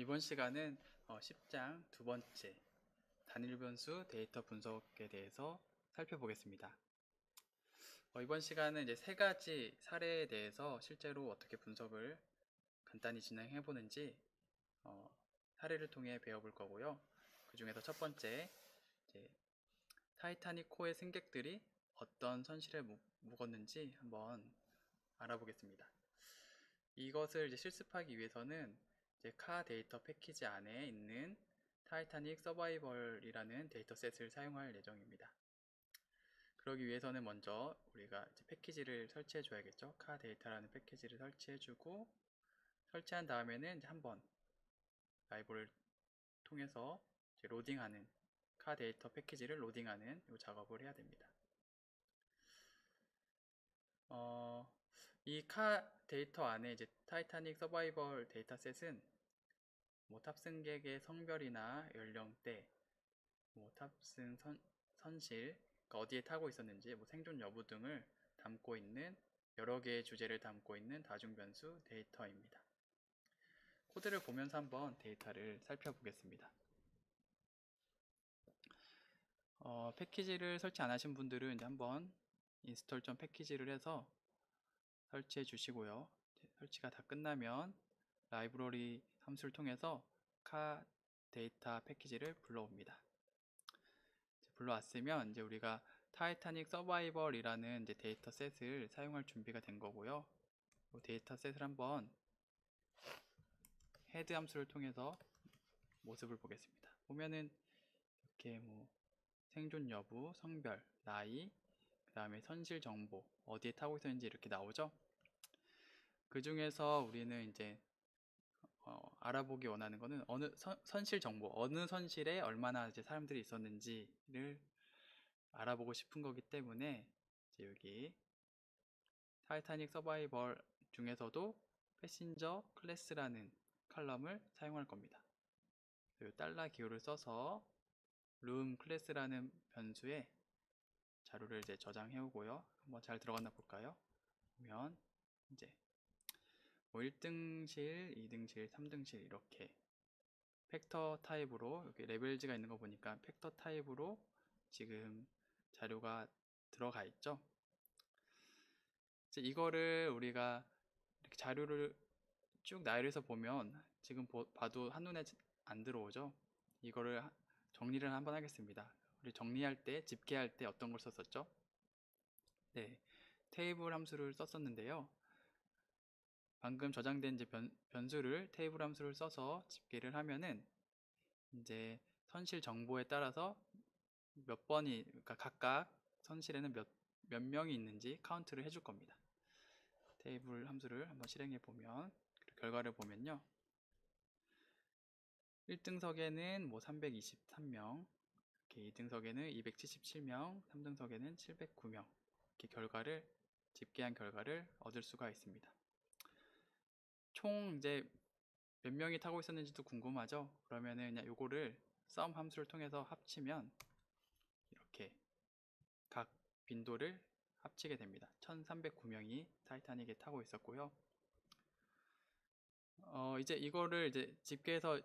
이번 시간은 어, 10장 두 번째 단일 변수 데이터 분석에 대해서 살펴보겠습니다. 어, 이번 시간은 이제 세 가지 사례에 대해서 실제로 어떻게 분석을 간단히 진행해 보는지 어, 사례를 통해 배워볼 거고요. 그 중에서 첫 번째 타이타닉 호의 승객들이 어떤 선실에 묵- 묵었는지 한번 알아보겠습니다. 이것을 실습하기 위해서는 이제 carData 패키지 안에 있는 Titanic Survival이라는 데이터셋을 사용할 예정입니다. 그러기 위해서는 먼저 우리가 패키지를 설치해 줘야겠죠. carData라는 패키지를 설치해 주고 설치한 다음에는 한번 라이브러리를 통해서 로딩하는 carData 패키지를 로딩하는 이 작업을 해야 됩니다. 어, 이 carData 안에 이제 Titanic Survival 데이터셋은 뭐 탑승객의 성별이나 연령대, 뭐 탑승 선, 선실, 그러니까 어디에 타고 있었는지, 뭐 생존 여부 등을 담고 있는 여러 개의 주제를 담고 있는 다중 변수 데이터입니다. 코드를 보면서 한번 데이터를 살펴보겠습니다. 어, 패키지를 설치 안 하신 분들은 이제 한번 install 점 package를 해서 설치해 주시고요. 설치가 다 끝나면 라이브러리 함수를 통해서 carData 패키지를 불러옵니다. 불러왔으면 이제 우리가 Titanic Survival이라는 이제 데이터 셋을 사용할 준비가 된 거고요. 이 데이터 셋을 한번 head 함수를 통해서 모습을 보겠습니다. 보면은 이렇게 뭐 생존 여부, 성별, 나이, 그 다음에 선실 정보, 어디에 타고 있었는지 이렇게 나오죠. 그 중에서 우리는 이제 어, 알아보기 원하는 거는 어느 선, 선실 정보, 어느 선실에 얼마나 이제 사람들이 있었는지를 알아보고 싶은 거기 때문에 이제 여기 Titanic Survival 중에서도 패신저 클래스라는 칼럼을 사용할 겁니다. 이 달러 기호를 써서 room class라는 변수에 자료를 이제 저장해 오고요. 한번 잘 들어갔나 볼까요? 보면 이제 뭐 1등실, 2등실, 3등실 이렇게 factor 타입으로 여기 levels가 있는 거 보니까 factor 타입으로 지금 자료가 들어가 있죠. 이제 이거를 우리가 이렇게 자료를 쭉 나열해서 보면 지금 보- 봐도 한눈에 안 들어오죠. 이거를 하- 정리를 한번 하겠습니다. 우리 정리할 때, 집계할 때 어떤 걸 썼었죠? 네, 테이블 함수를 썼었는데요. 방금 저장된 이제 변, 변수를 테이블 함수를 써서 집계를 하면은 이제 선실 정보에 따라서 몇 번이 그러니까 각각 선실에는 몇, 몇 명이 있는지 카운트를 해줄 겁니다. 테이블 함수를 한번 실행해 보면 결과를 보면요. 1등석에는 뭐 323명, 이렇게 2등석에는 277명, 3등석에는 709명 이렇게 결과를 집계한 결과를 얻을 수가 있습니다. 총 이제 몇 명이 타고 있었는지도 궁금하죠? 그러면은 그냥 요거를 sum 함수를 통해서 합치면 이렇게 각 빈도를 합치게 됩니다. 1309명이 타이타닉에 타고 있었고요. 어, 이제 이거를 이제 집계해서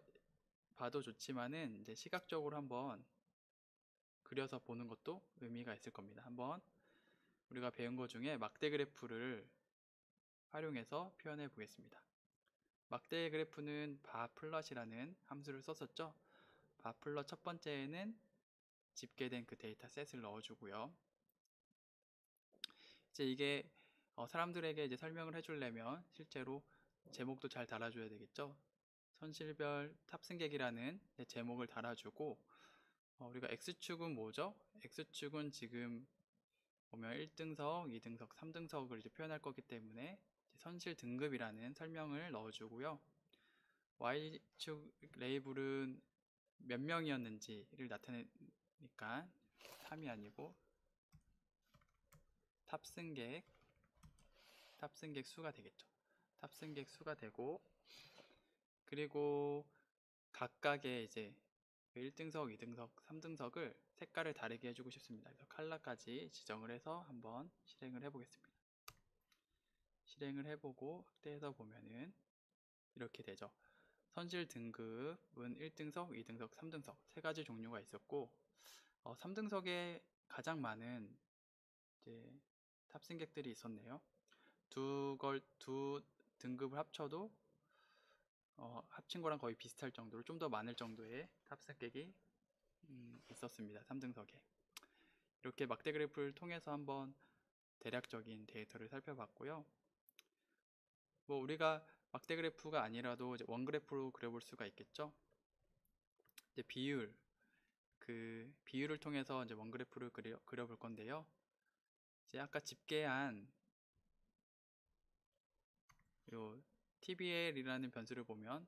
봐도 좋지만은 이제 시각적으로 한번 그려서 보는 것도 의미가 있을 겁니다. 한번 우리가 배운 것 중에 막대 그래프를 활용해서 표현해 보겠습니다. 막대 그래프는 barplot이라는 함수를 썼었죠. barplot 첫 번째에는 집계된 그 데이터 셋을 넣어주고요. 이제 이게 어, 사람들에게 이제 설명을 해주려면 실제로 제목도 잘 달아줘야 되겠죠. 선실별 탑승객이라는 네, 제목을 달아주고 어, 우리가 X축은 뭐죠? X축은 지금 보면 1등석, 2등석, 3등석을 이제 표현할 거기 때문에 선실 등급이라는 설명을 넣어주고요. Y축 레이블은 몇 명이었는지를 나타내니까 3이 아니고 탑승객 탑승객 수가 되겠죠. 탑승객 수가 되고 그리고 각각의 이제 1등석, 2등석, 3등석을 색깔을 다르게 해주고 싶습니다. 그래서 컬러까지 지정을 해서 한번 실행을 해보겠습니다. 실행을 해보고 확대해서 보면은 이렇게 되죠. 선실 등급은 1등석, 2등석, 3등석 세 가지 종류가 있었고 어, 3등석에 가장 많은 이제 탑승객들이 있었네요. 두 걸 두 등급을 합쳐도 어, 합친 거랑 거의 비슷할 정도로 좀 더 많을 정도의 탑승객이 음, 있었습니다. 3등석에 이렇게 막대 그래프를 통해서 한번 대략적인 데이터를 살펴봤고요. 뭐 우리가 막대 그래프가 아니라도 원 그래프로 그려볼 수가 있겠죠. 이제 비율 그 비율을 통해서 이제 원 그래프를 그려 그려볼 건데요. 이제 아까 집계한 요 TBL이라는 변수를 보면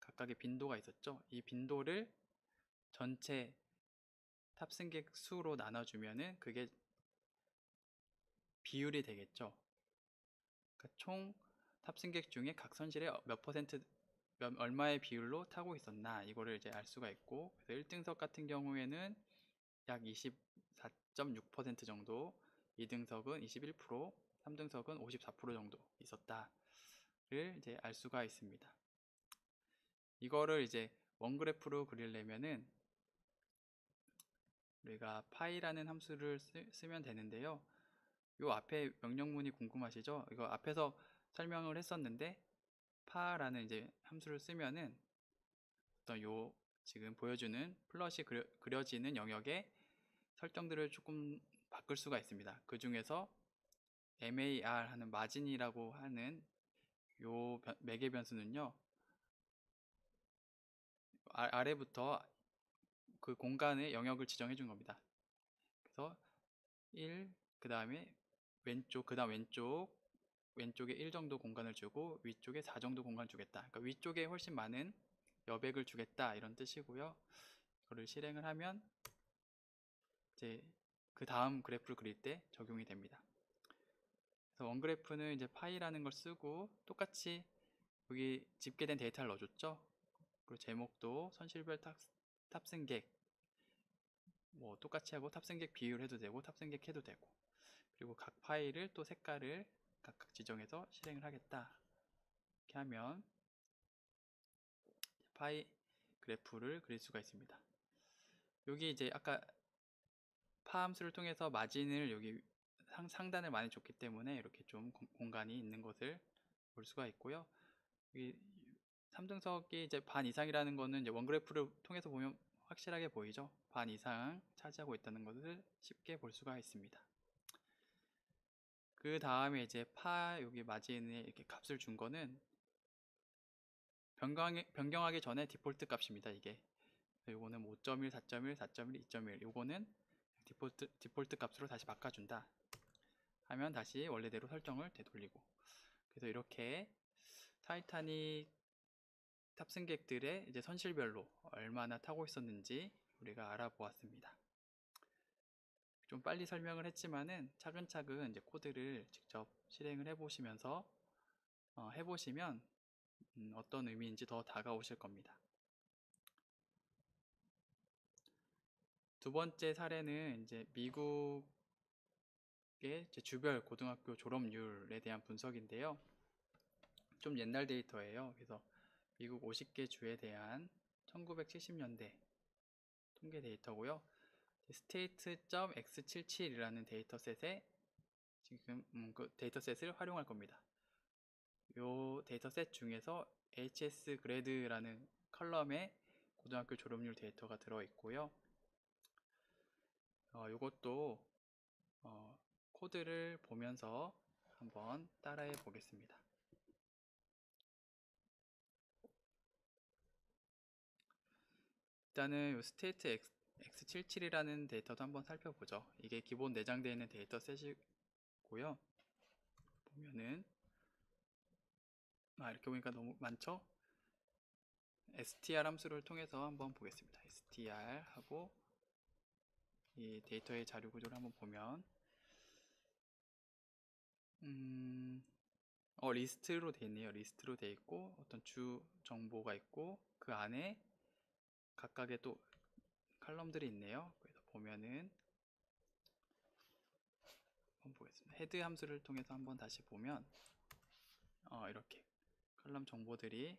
각각의 빈도가 있었죠. 이 빈도를 전체 탑승객 수로 나눠주면은 그게 비율이 되겠죠. 그러니까 총 탑승객 중에 각 선실에 몇 퍼센트 몇, 얼마의 비율로 타고 있었나 이거를 이제 알 수가 있고 그래서 1등석 같은 경우에는 약 24.6% 정도 2등석은 21% 3등석은 54% 정도 있었다 를 이제 알 수가 있습니다. 이거를 이제 원그래프로 그리려면은 우리가 pie라는 함수를 쓰, 면 되는데요. 요 앞에 명령문이 궁금하시죠? 이거 앞에서 설명을 했었는데 par라는 이제 함수를 쓰면은 어떤 요 지금 보여주는 plot이 그려, 그려지는 영역의 설정들을 조금 바꿀 수가 있습니다. 그 중에서 MAR 하는 margin이라고 하는 요 매개 변수는요. 아, 아래부터 그 공간의 영역을 지정해 준 겁니다. 그래서 1, 그 다음에 왼쪽, 그 다음 왼쪽, 왼쪽에 1 정도 공간을 주고 위쪽에 4 정도 공간을 주겠다. 그러니까 위쪽에 훨씬 많은 여백을 주겠다 이런 뜻이고요. 이거를 실행을 하면 이제 그 다음 그래프를 그릴 때 적용이 됩니다. 그래서 원그래프는 이제 pie라는 걸 쓰고 똑같이 여기 집계된 데이터를 넣어줬죠. 그리고 제목도 선실별 탑, 탑승객. 뭐 똑같이 하고 탑승객 비율 해도 되고 탑승객 해도 되고. 그리고 각 pie를 또 색깔을 각각 지정해서 실행을 하겠다. 이렇게 하면 파이 그래프를 그릴 수가 있습니다. 여기 이제 아까 파 함수를 통해서 마진을 여기 상, 단을 많이 줬기 때문에 이렇게 좀 공간이 있는 것을 볼 수가 있고요. 여기 3등석이 이제 반 이상이라는 거는 이제 원그래프를 통해서 보면 확실하게 보이죠? 반 이상 차지하고 있다는 것을 쉽게 볼 수가 있습니다. 그 다음에 이제 파 여기 마진에 이렇게 값을 준 거는 변경, 변경하기 전에 디폴트 값입니다. 이게. 요거는 5.1, 4.1, 4.1, 2.1 요거는 디폴트, 디폴트 값으로 다시 바꿔준다 하면 다시 원래대로 설정을 되돌리고 그래서 이렇게 타이타닉 탑승객들의 이제 선실별로 얼마나 타고 있었는지 우리가 알아보았습니다. 좀 빨리 설명을 했지만은 차근차근 이제 코드를 직접 실행을 해보시면서 어, 해보시면 음, 어떤 의미인지 더 다가오실 겁니다. 두 번째 사례는 이제 미국의 이 제 주별 고등학교 졸업률에 대한 분석인데요. 좀 옛날 데이터예요. 그래서 미국 50개 주에 대한 1970년대 통계 데이터고요. state.x77이라는 데이터셋에 지금 음, 그 데이터셋을 활용할 겁니다. 이 데이터셋 중에서 HS 그레드라는 컬럼에 고등학교 졸업률 데이터가 들어 있고요. 어, 이것도 어, 코드를 보면서 한번 따라해 보겠습니다. 일단은 이 state x77이라는 데이터도 한번 살펴보죠. 이게 기본 내장되어 있는 데이터 셋이고요. 보면은 아 이렇게 보니까 너무 많죠? str 함수를 통해서 한번 보겠습니다. str 하고 이 데이터의 자료 구조를 한번 보면 음, 어 리스트로 되어 있네요. 리스트로 되어 있고 어떤 주 정보가 있고 그 안에 각각의 또 칼럼들이 있네요. 그래서 보면은 한번 보겠습니다. head 함수를 통해서 한번 다시 보면 어, 이렇게 column 정보들이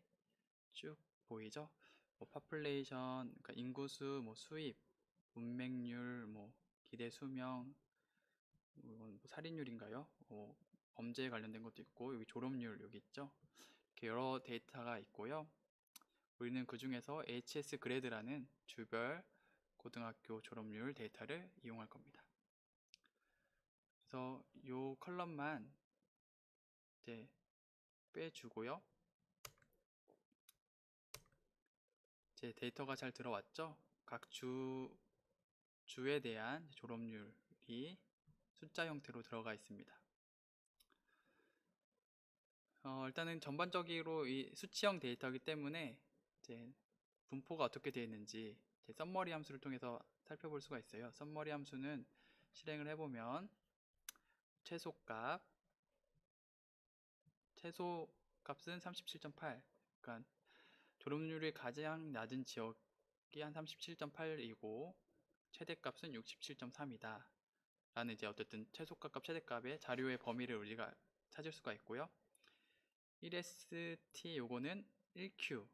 쭉 보이죠? 뭐 population, 그러니까 인구수, 뭐 수입, 문맹률, 뭐 기대 수명, 뭐뭐 살인율인가요? 뭐 범죄에 관련된 것도 있고 여기 졸업률 여기 있죠? 이렇게 여러 데이터가 있고요. 우리는 그 중에서 HS Grad라는 주별 고등학교 졸업률 데이터를 이용할 겁니다. 그래서 이 컬럼만 이제 빼주고요. 이제 데이터가 잘 들어왔죠? 각 주, 주에 대한 졸업률이 숫자 형태로 들어가 있습니다. 어, 일단은 전반적으로 이 수치형 데이터이기 때문에 이제 분포가 어떻게 되어 있는지 썸머리 함수를 통해서 살펴볼 수가 있어요. 썸머리 함수는 실행을 해보면 최소값 최소 값은 37.8 그러니까 졸업률이 가장 낮은 지역이 한 37.8이고 최대값은 67.3이다. 라는 이제 어쨌든 최소값 최대값의 자료의 범위를 우리가 찾을 수가 있고요 1ST 요거는 1Q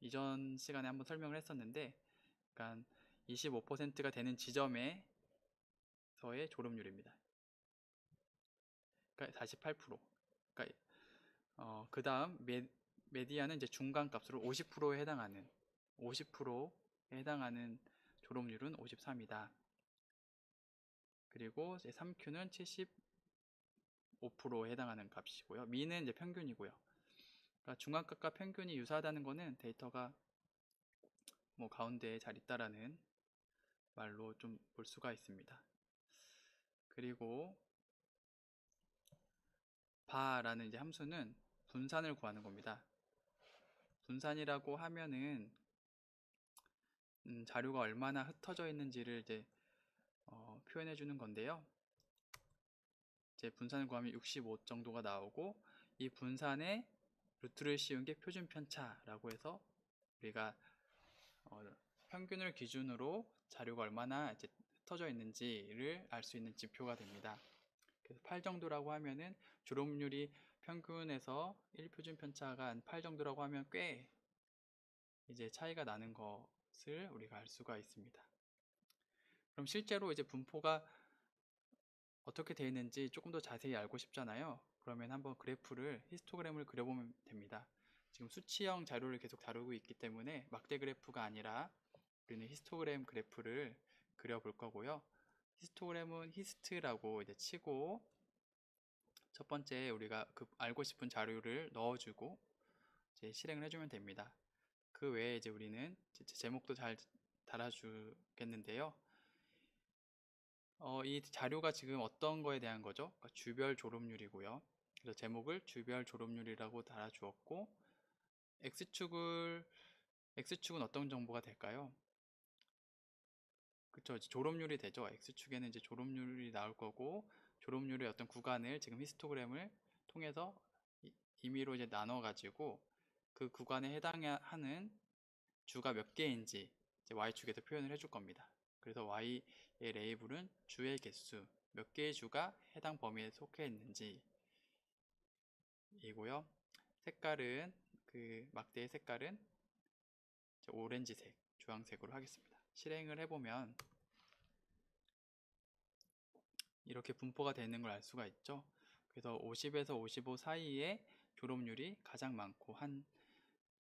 이전 시간에 한번 설명을 했었는데 그러니까 25%가 되는 지점에서의 졸업률입니다. 그러니까 48%. 그러니까 어, 그 다음 메디아는 이제 중간값으로 50%에 해당하는 50%에 해당하는 졸업률은 53이다. 그리고 이제 3Q는 75%에 해당하는 값이고요. 미는 이제 평균이고요. 그러니까 중간값과 평균이 유사하다는 것은 데이터가 뭐 가운데에 잘 있다라는 말로 좀 볼 수가 있습니다. 그리고 바라는 이제 함수는 분산을 구하는 겁니다. 분산이라고 하면은 음, 자료가 얼마나 흩어져 있는지를 이제 어, 표현해 주는 건데요. 이제 분산을 구하면 65 정도가 나오고 이 분산에 루트를 씌운 게 표준 편차라고 해서 우리가 어, 평균을 기준으로 자료가 얼마나 이제 흩어져 있는지를 알 수 있는 지표가 됩니다. 그래서 8 정도라고 하면은 졸업률이 평균에서 1표준 편차가 한 8 정도라고 하면 꽤 이제 차이가 나는 것을 우리가 알 수가 있습니다. 그럼 실제로 이제 분포가 어떻게 되어 있는지 조금 더 자세히 알고 싶잖아요. 그러면 한번 그래프를 히스토그램을 그려보면 됩니다. 지금 수치형 자료를 계속 다루고 있기 때문에 막대 그래프가 아니라 우리는 히스토그램 그래프를 그려볼 거고요. 히스토그램은 hist라고 이제 치고 첫 번째 우리가 그 알고 싶은 자료를 넣어주고 이제 실행을 해주면 됩니다. 그 외에 이제 우리는 제목도 잘 달아주겠는데요. 어, 이 자료가 지금 어떤 거에 대한 거죠? 그러니까 주별 졸업률이고요. 그래서 제목을 주별 졸업률이라고 달아주었고 X축을 X축은 어떤 정보가 될까요? 그쵸 졸업률이 되죠. X축에는 이제 졸업률이 나올 거고 졸업률의 어떤 구간을 지금 히스토그램을 통해서 임의로 이제 나눠 가지고 그 구간에 해당하는 주가 몇 개인지 Y축에서 표현을 해줄 겁니다. 그래서 Y의 레이블은 주의 개수, 몇 개의 주가 해당 범위에 속해 있는지 이고요. 색깔은 그 막대의 색깔은 오렌지색, 주황색으로 하겠습니다. 실행을 해보면 이렇게 분포가 되는 걸 알 수가 있죠. 그래서 50에서 55 사이에 졸업률이 가장 많고 한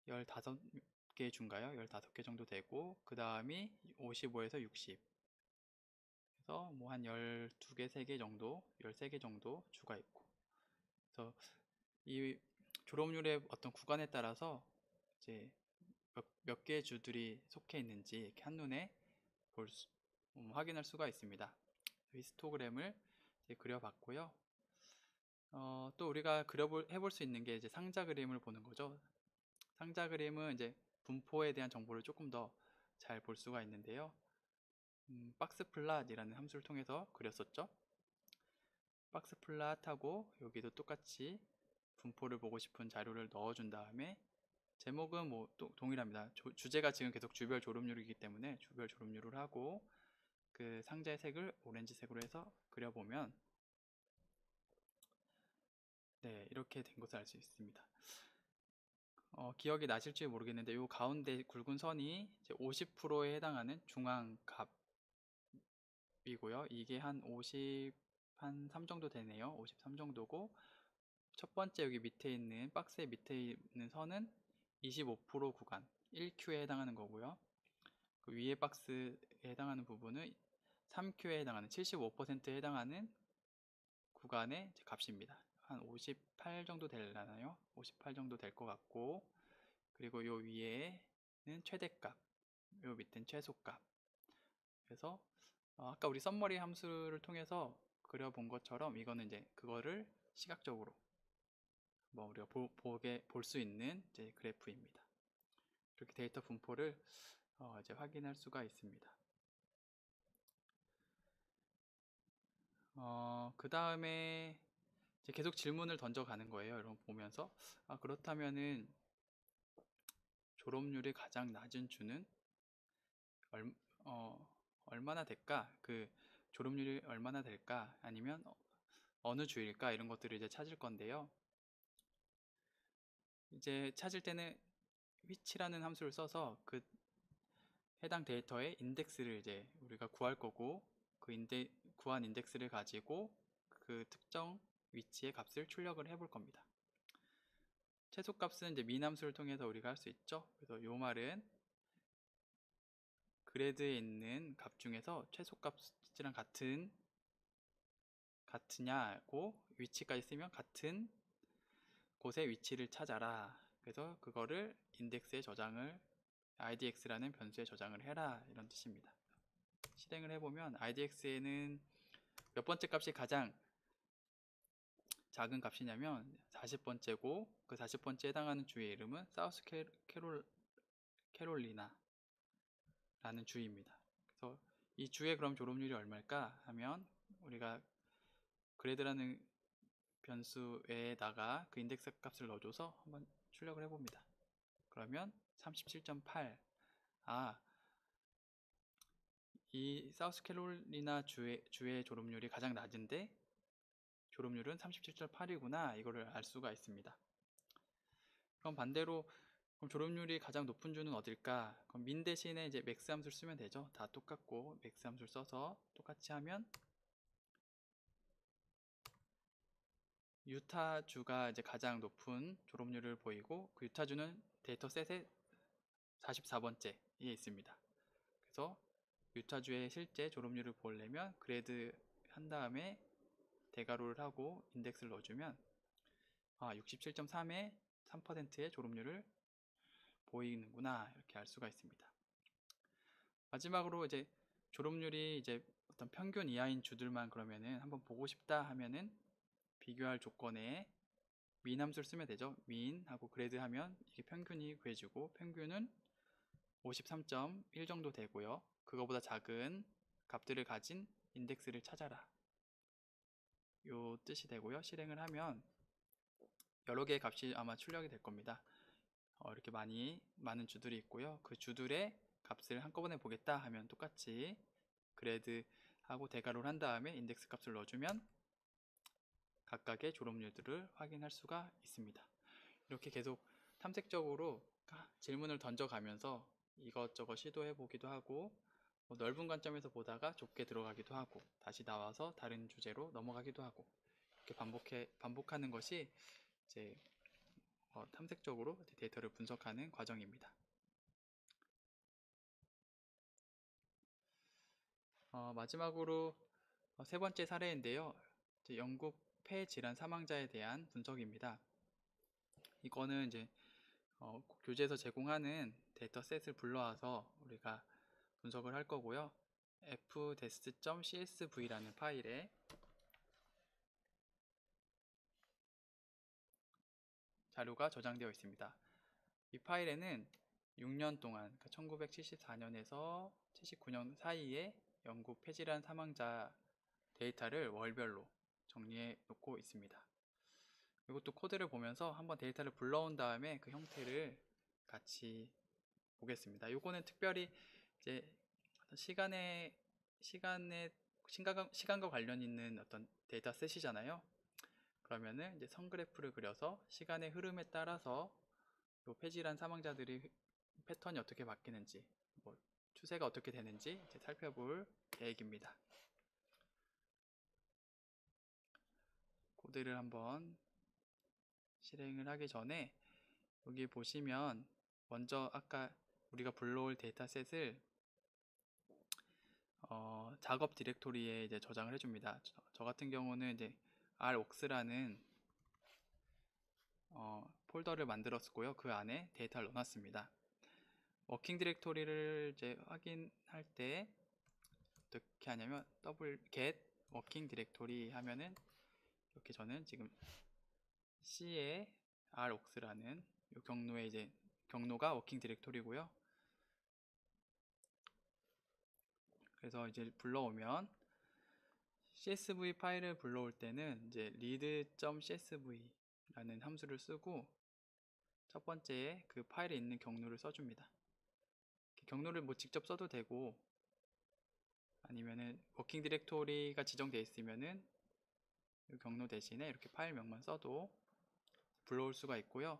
15 개 중가요? 15개 정도 되고 그 다음이 55에서 60 그래서 뭐 한 12개, 3개 정도, 13개 정도 주가 있고 그래서 이 졸업률의 어떤 구간에 따라서 이제 몇, 몇 개의 주들이 속해 있는지 이렇게 한눈에 볼 수, 음, 확인할 수가 있습니다. 히스토그램을 그려봤고요. 어, 또 우리가 그려볼 해볼 수 있는 게 이제 상자 그림을 보는 거죠. 상자 그림은 이제 분포에 대한 정보를 조금 더 잘 볼 수가 있는데요. 음, boxplot이라는 함수를 통해서 그렸었죠. boxplot하고 여기도 똑같이 분포를 보고 싶은 자료를 넣어준 다음에 제목은 뭐 또 동일합니다. 조, 주제가 지금 계속 주별 졸업률이기 때문에 주별 졸업률을 하고 그 상자의 색을 오렌지색으로 해서 그려보면 네 이렇게 된 것을 알 수 있습니다. 어, 기억이 나실지 모르겠는데 요 가운데 굵은 선이 이제 50%에 해당하는 중앙 값이고요. 이게 한 50, 한 3 정도 되네요. 53 정도고 첫 번째 여기 밑에 있는 박스의 밑에 있는 선은 25% 구간 1Q에 해당하는 거고요. 그 위에 박스에 해당하는 부분은 3Q에 해당하는 75%에 해당하는 구간의 값입니다. 한 58 정도 되려나요? 58 정도 될 것 같고 그리고 요 위에는 최대값 요 밑엔 최소값 그래서 어, 아까 우리 썸머리 함수를 통해서 그려본 것처럼 이거는 이제 그거를 시각적으로 뭐 우리가 보, 보게 볼 수 있는 이제 그래프입니다. 이렇게 데이터 분포를 어, 이제 확인할 수가 있습니다. 어, 그 다음에 이제 계속 질문을 던져가는 거예요. 여러분 보면서 아 그렇다면은 졸업률이 가장 낮은 주는 얼, 어, 얼마나 될까? 그 졸업률이 얼마나 될까? 아니면 어느 주일까? 이런 것들을 이제 찾을 건데요. 이제 찾을 때는 which라는 함수를 써서 그 해당 데이터의 인덱스를 이제 우리가 구할 거고 그 인데 구한 인덱스를 가지고 그 특정 위치의 값을 출력을 해볼 겁니다. 최소값은 이제 min 함수를 통해서 우리가 할 수 있죠. 그래서 요 말은 그래드에 있는 값 중에서 최소값이랑 같은 같으냐고 위치까지 쓰면 같은 곳의 위치를 찾아라. 그래서 그거를 인덱스에 저장을 idx라는 변수에 저장을 해라 이런 뜻입니다. 실행을 해보면 idx에는 몇 번째 값이 가장 작은 값이냐면 40번째고 그 40번째에 해당하는 주의 이름은 사우스 캐롤, 캐롤리나 라는 주입니다. 그래서 이 주의 그럼 졸업률이 얼마일까 하면 우리가 그레드라는 변수에다가 그 인덱스 값을 넣어줘서 한번 출력을 해봅니다. 그러면 37.8 아, 이 사우스 캐롤리나 주의, 주의 졸업률이 가장 낮은데 졸업률은 37.8이구나 이거를 알 수가 있습니다. 그럼 반대로 그럼 졸업률이 가장 높은 주는 어딜까? 그럼 min 대신에 이제 max 함수를 쓰면 되죠. 다 똑같고 max 함수를 써서 똑같이 하면 유타 주가 이제 가장 높은 졸업률을 보이고 그 유타 주는 데이터 셋의 44번째에 있습니다. 그래서 유타 주의 실제 졸업률을 보려면 grad 한 다음에 대괄호를 하고 인덱스를 넣어주면 아, 67.3의 3%의 졸업률을 보이는구나 이렇게 알 수가 있습니다. 마지막으로 이제 졸업률이 이제 어떤 평균 이하인 주들만 그러면은 한번 보고 싶다 하면은 비교할 조건에 민 함수를 쓰면 되죠. 민 하고 그레드 하면 이게 평균이 구해지고 평균은 53.1 정도 되고요. 그거보다 작은 값들을 가진 인덱스를 찾아라. 요 뜻이 되고요. 실행을 하면 여러 개의 값이 아마 출력이 될 겁니다. 어, 이렇게 많이 많은 주들이 있고요. 그 주들의 값을 한꺼번에 보겠다 하면 똑같이 그레드 하고 대괄호를 한 다음에 인덱스 값을 넣어주면 각각의 졸업률들을 확인할 수가 있습니다. 이렇게 계속 탐색적으로 질문을 던져가면서 이것저것 시도해 보기도 하고 뭐 넓은 관점에서 보다가 좁게 들어가기도 하고 다시 나와서 다른 주제로 넘어가기도 하고 이렇게 반복해 반복하는 것이 이제 어, 탐색적으로 데이터를 분석하는 과정입니다. 어, 마지막으로 어, 세 번째 사례인데요. 영국 폐 질환 사망자에 대한 분석입니다. 이거는 이제 어, 교재에서 제공하는 데이터셋을 불러와서 우리가 분석을 할 거고요. fdeaths.csv라는 파일에 자료가 저장되어 있습니다. 이 파일에는 6년 동안, 그러니까 1974년에서 79년 사이에 영국 폐질환 사망자 데이터를 월별로 정리해 놓고 있습니다. 이것도 코드를 보면서 한번 데이터를 불러온 다음에 그 형태를 같이 보겠습니다. 이거는 특별히 이제 시간에 시간에 시간과, 시간과 관련 있는 어떤 데이터 셋이잖아요. 그러면은 이제 선 그래프를 그려서 시간의 흐름에 따라서 요 폐질환 사망자들이 패턴이 어떻게 바뀌는지, 뭐 추세가 어떻게 되는지 이제 살펴볼 계획입니다. 코드를 한번 실행을 하기 전에 여기 보시면 먼저 아까 우리가 불러올 데이터셋을 어, 작업 디렉토리에 이제 저장을 해줍니다. 저, 저 같은 경우는 이제 rox라는 어, 폴더를 만들었고요. 그 안에 데이터를 넣어놨습니다. working directory를 이제 확인할 때 어떻게 하냐면 double get working directory 하면은 이렇게 저는 지금 C에 rox라는 요 경로에 이제 경로가 working directory고요. 그래서 이제 불러오면 csv 파일을 불러올 때는 이제 read.csv라는 함수를 쓰고 첫 번째에 그 파일에 있는 경로를 써줍니다. 경로를 뭐 직접 써도 되고 아니면은 working directory가 지정되어 있으면은 이 경로 대신에 이렇게 파일명만 써도 불러올 수가 있고요.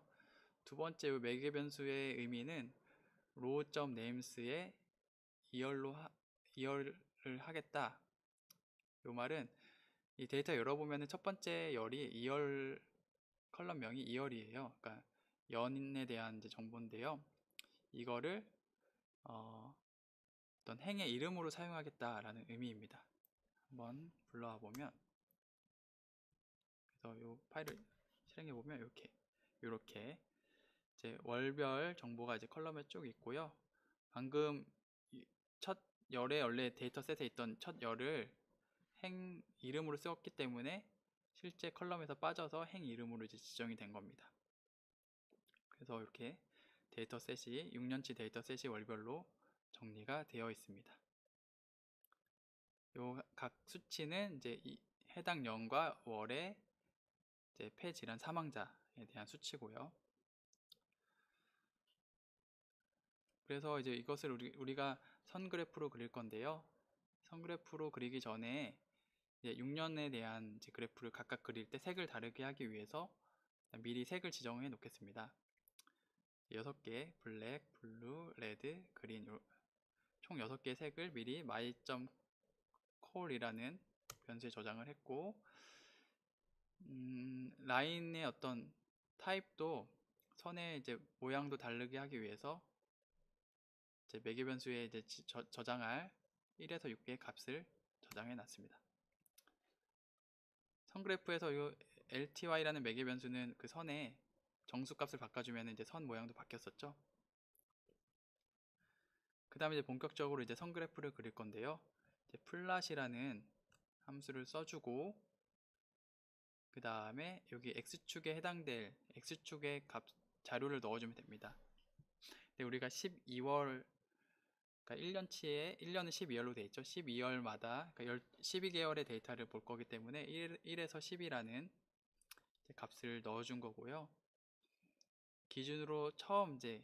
두 번째 이 매개 변수의 의미는 row.names에 year로 하, year를 하겠다. 이 말은 이 데이터 열어보면 첫 번째 열이 year column명이 year예요. 그러니까 연인에 대한 이제 정보인데요. 이거를 어, 어떤 행의 이름으로 사용하겠다라는 의미입니다. 한번 불러와 보면 그래서 이 파일을 실행해 보면 이렇게 이렇게 이제 월별 정보가 이제 컬럼에 쭉 있고요. 방금 첫 열에 원래 데이터셋에 있던 첫 열을 행 이름으로 쓰었기 때문에 실제 column에서 빠져서 행 이름으로 이제 지정이 된 겁니다. 그래서 이렇게 데이터셋이 6년치 데이터셋이 월별로 정리가 되어 있습니다. 요 각 수치는 이제 해당 년과 월의 이제 폐질환 사망자에 대한 수치고요. 그래서 이제 이것을 우리, 우리가 선 그래프로 그릴 건데요. 선 그래프로 그리기 전에 이제 6년에 대한 그래프를 각각 그릴 때 색을 다르게 하기 위해서 미리 색을 지정해 놓겠습니다. 6개 black, blue, red, green 총 6개의 색을 미리 my.col이라는 변수에 저장을 했고 음, 라인의 어떤 타입도 선의 이제 모양도 다르게 하기 위해서 이 제 매개 변수에 이제 저, 저장할 1에서 6개의 값을 저장해 놨습니다. 선 그래프에서 이 LTY라는 매개 변수는 그 선에 정수 값을 바꿔주면 이제 선 모양도 바뀌었었죠. 그 다음에 이제 본격적으로 이제 선 그래프를 그릴 건데요. 이제 플랫이라는 함수를 써주고 그 다음에 여기 x축에 해당될 x축의 값 자료를 넣어주면 됩니다. 근데 우리가 12월 그러니까 1년치에 1년은 12월로 되어 있죠. 12월마다 그러니까 12개월의 데이터를 볼 거기 때문에 1, 1에서 10이라는 값을 넣어준 거고요. 기준으로 처음 이제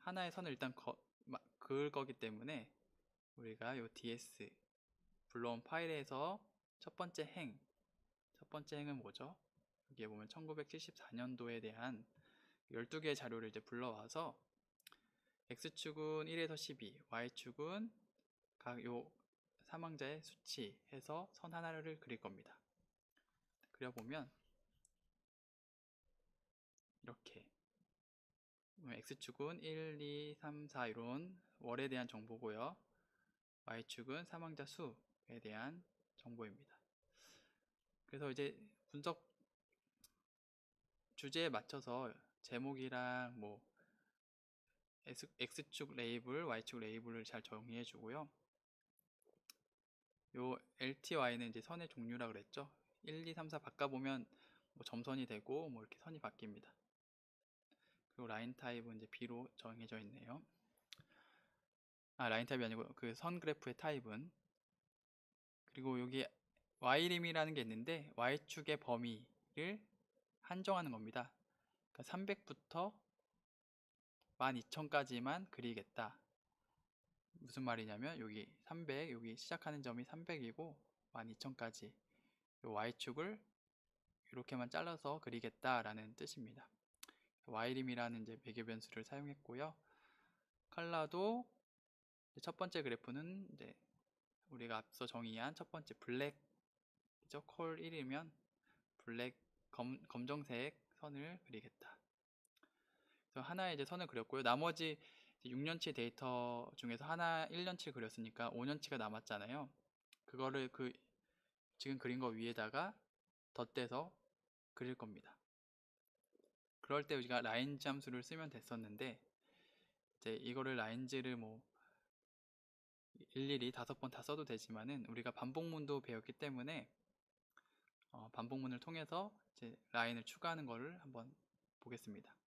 하나의 선을 일단 거, 그을 거기 때문에 우리가 요 ds 불러온 파일에서 첫 번째 행, 첫 번째 행은 뭐죠? 여기에 보면 1974년도에 대한 12개의 자료를 이제 불러와서 x축은 1에서 12, y축은 각 요 사망자의 수치 해서 선 하나를 그릴 겁니다. 그려보면 이렇게 x축은 1, 2, 3, 4 이런 월에 대한 정보고요. y축은 사망자 수에 대한 정보입니다. 그래서 이제 분석 주제에 맞춰서 제목이랑 뭐 X축 레이블, Y축 레이블을 잘 정의해 주고요. 요 LTY는 이제 선의 종류라 그랬죠. 1, 2, 3, 4 바꿔보면 뭐 점선이 되고 뭐 이렇게 선이 바뀝니다. 그리고 라인 타입은 이제 B로 정해져 있네요. 아, 라인 타입이 아니고 그 선 그래프의 타입은 그리고 여기 Y림이라는 게 있는데 Y축의 범위를 한정하는 겁니다. 그러니까 300부터 12,000까지만 그리겠다. 무슨 말이냐면 여기 300, 여기 시작하는 점이 300이고 12,000까지 Y축을 이렇게만 잘라서 그리겠다라는 뜻입니다. ylim이라는 이제 매개 변수를 사용했고요. 컬러도 첫 번째 그래프는 이제 우리가 앞서 정의한 첫 번째 black 그죠? col 1이면 black 검, 검정색 선을 그리겠다. 그래서 하나의 이제 선을 그렸고요. 나머지 6년치 데이터 중에서 하나 1년치를 그렸으니까 5년치가 남았잖아요. 그거를 그 지금 그린 거 위에다가 덧대서 그릴 겁니다. 그럴 때 우리가 라인즈 함수를 쓰면 됐었는데 이제 이거를 라인즈를 뭐 일일이 다섯 번 다 써도 되지만은 우리가 반복문도 배웠기 때문에 어, 반복문을 통해서 이제 라인을 추가하는 거를 한번 보겠습니다.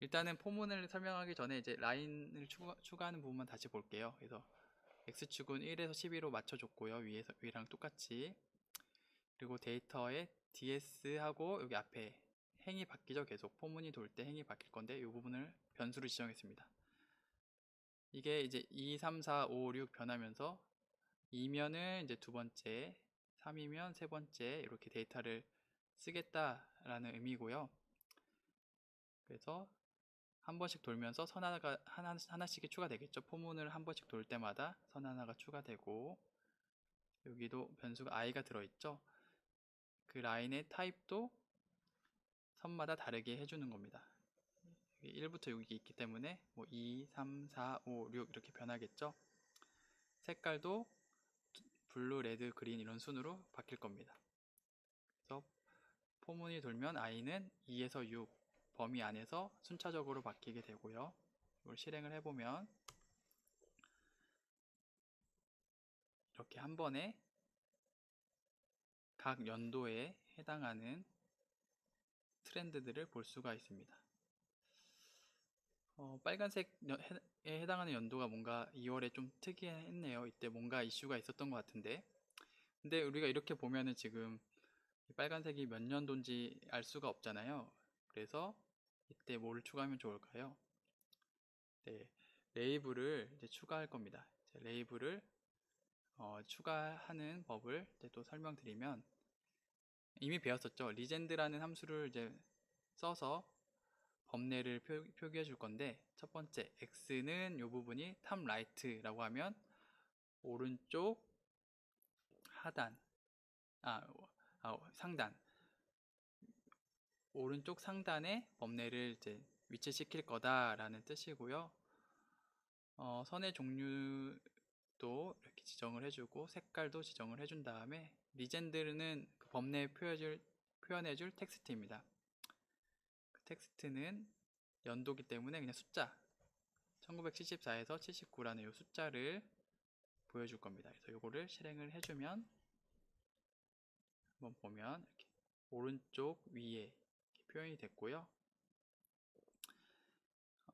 일단은 포문을 설명하기 전에 이제 라인을 추가, 추가 하는 부분만 다시 볼게요. 그래서 x축은 1에서 12로 맞춰줬고요. 위에서 위랑 똑같이 그리고 데이터에 ds하고 여기 앞에 행이 바뀌죠. 계속 포문이 돌 때 행이 바뀔 건데 이 부분을 변수로 지정했습니다. 이게 이제 2, 3, 4, 5, 6 변하면서 2면은 이제 두 번째, 3이면 세 번째 이렇게 데이터를 쓰겠다라는 의미고요. 그래서 한 번씩 돌면서 선 하나가 하나, 하나씩이 추가되겠죠. for문을 한 번씩 돌 때마다 선 하나가 추가되고 여기도 변수가 i가 들어있죠. 그 라인의 타입도 선마다 다르게 해주는 겁니다. 1부터 6이 있기 때문에 뭐 2, 3, 4, 5, 6 이렇게 변하겠죠. 색깔도 blue, red, green 이런 순으로 바뀔 겁니다. 그래서 포문이 돌면 i는 2에서 6 범위 안에서 순차적으로 바뀌게 되고요. 이걸 실행을 해보면 이렇게 한 번에 각 연도에 해당하는 트렌드들을 볼 수가 있습니다. 어, 빨간색에 해당하는 연도가 뭔가 2월에 좀 특이했네요. 이때 뭔가 이슈가 있었던 것 같은데. 근데 우리가 이렇게 보면은 지금 빨간색이 몇 년도인지 알 수가 없잖아요. 그래서 이때 뭐를 추가하면 좋을까요? 네, 레이블을 이제 추가할 겁니다. 레이블을 어, 추가하는 법을 또 설명드리면 이미 배웠었죠. legend라는 함수를 이제 써서 범례를 표, 기해 줄 건데 첫 번째 x는 이 부분이 top right라고 하면 오른쪽 하단 아, 아 상단 오른쪽 상단에 범례를 이제 위치시킬 거다라는 뜻이고요. 어, 선의 종류도 이렇게 지정을 해주고 색깔도 지정을 해준 다음에 legend는 그 범례에 표현해줄, 표현해줄 텍스트입니다. 그 텍스트는 연도기 때문에 그냥 숫자 1974에서 79라는 이 숫자를 보여줄 겁니다. 그래서 이거를 실행을 해주면 한번 보면 이렇게 오른쪽 위에 표현이 됐고요.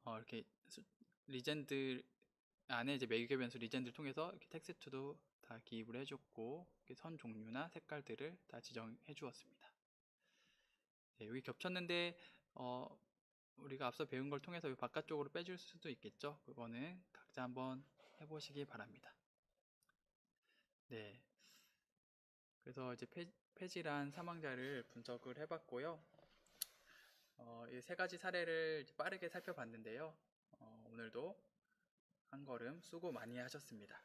어, 이렇게 리젠드 안에 이제 매개 변수 legend를 통해서 이렇게 텍스트도 다 기입을 해줬고 선 종류나 색깔들을 다 지정해 주었습니다. 네, 여기 겹쳤는데 어, 우리가 앞서 배운 걸 통해서 바깥쪽으로 빼줄 수도 있겠죠. 그거는 각자 한번 해보시기 바랍니다. 네. 그래서 이제 폐질환 사망자를 분석을 해봤고요. 어, 이 세 가지 사례를 빠르게 살펴봤는데요. 어, 오늘도 한 걸음 수고 많이 하셨습니다.